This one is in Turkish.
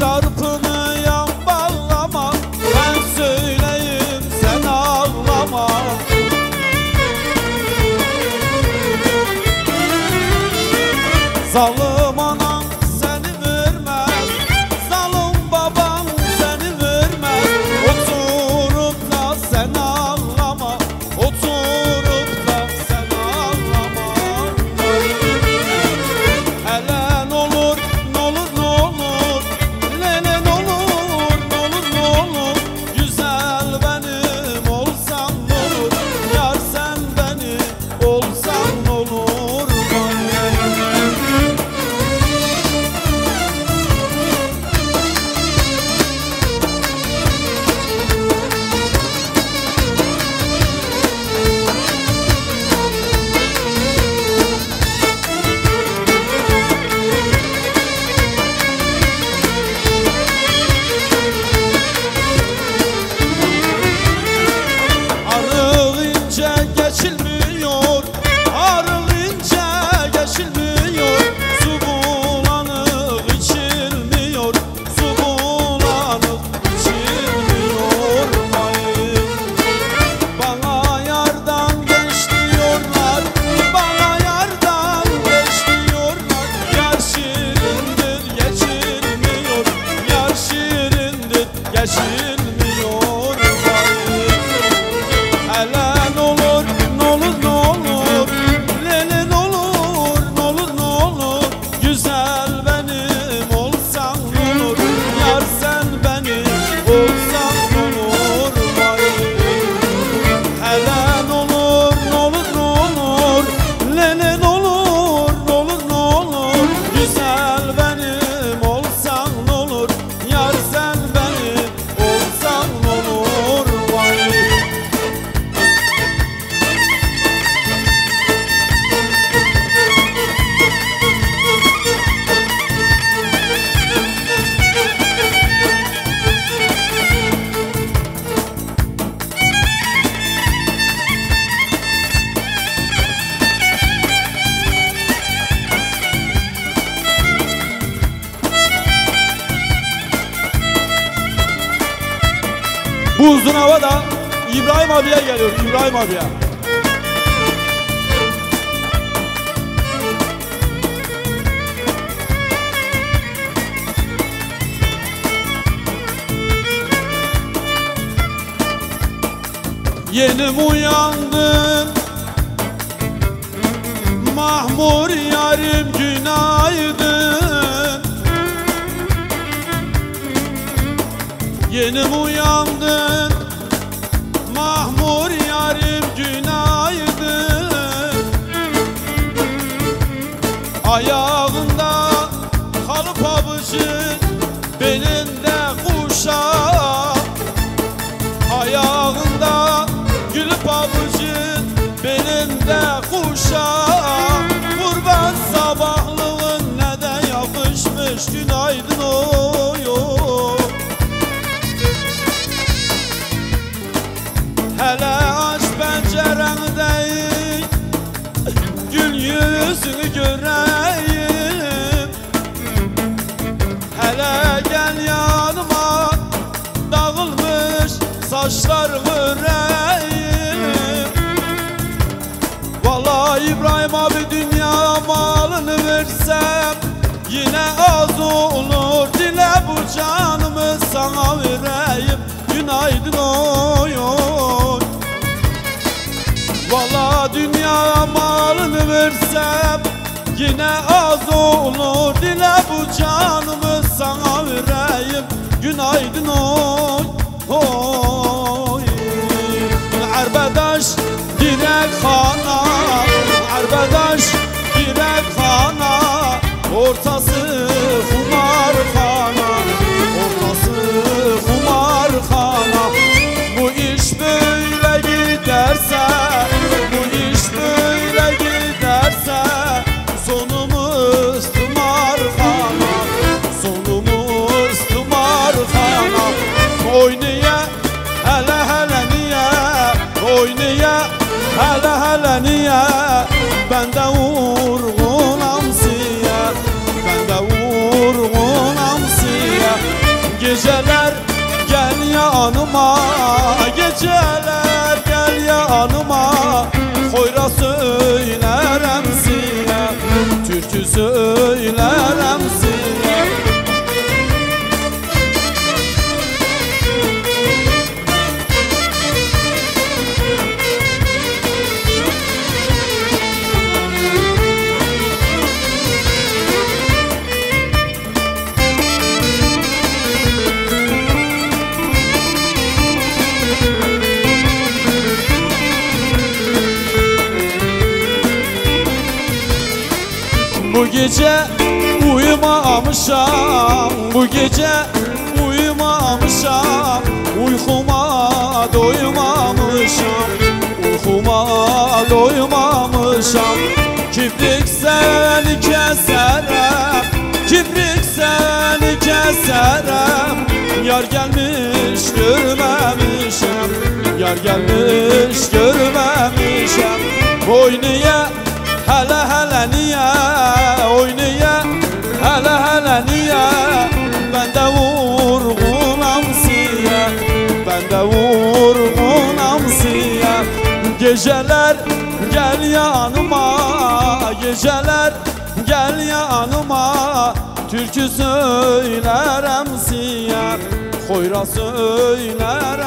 choro por Bu uzun hava da İbrahim abiye geliyor. İbrahim abiye. Yeni mi uyandın Mahmur yarim günaydın Yeni mi uyandın? Mahmur yarim günaydın. Ayağında halı pabucu Belinde kuşak Ayağında gül pabucu Belinde kuşak Kurban sabahlığın ne de yakışmış Günaydın Yine az olur dile bu canımı sana vereyim. Günaydın oy oy. Vallahi dünya malını versem Yine az olur dile bu canımı sana vereyim. Günaydın oy oy. Arbedaş direk hana Oynaya hele hele niye? Ben de vurgunam siye Ben de vurgunam siye. Geceler gel yanıma Geceler Bu gece uyumamışam Bu gece uyumamışam. Uykuma doymamışam Uykuma doymamışam. Kibrik seni keserem Kibrik seni keserem. Yar gelmiş görmemişem Yar gelmiş görmemişem. Oynaya hele hele niye Oynaya? Hele hele niye? Ben de vurgunam siye Ben de vurgunam siye Geceler gel yanıma. Geceler gel yanıma. Türkü söylerem siye Hoyra söyler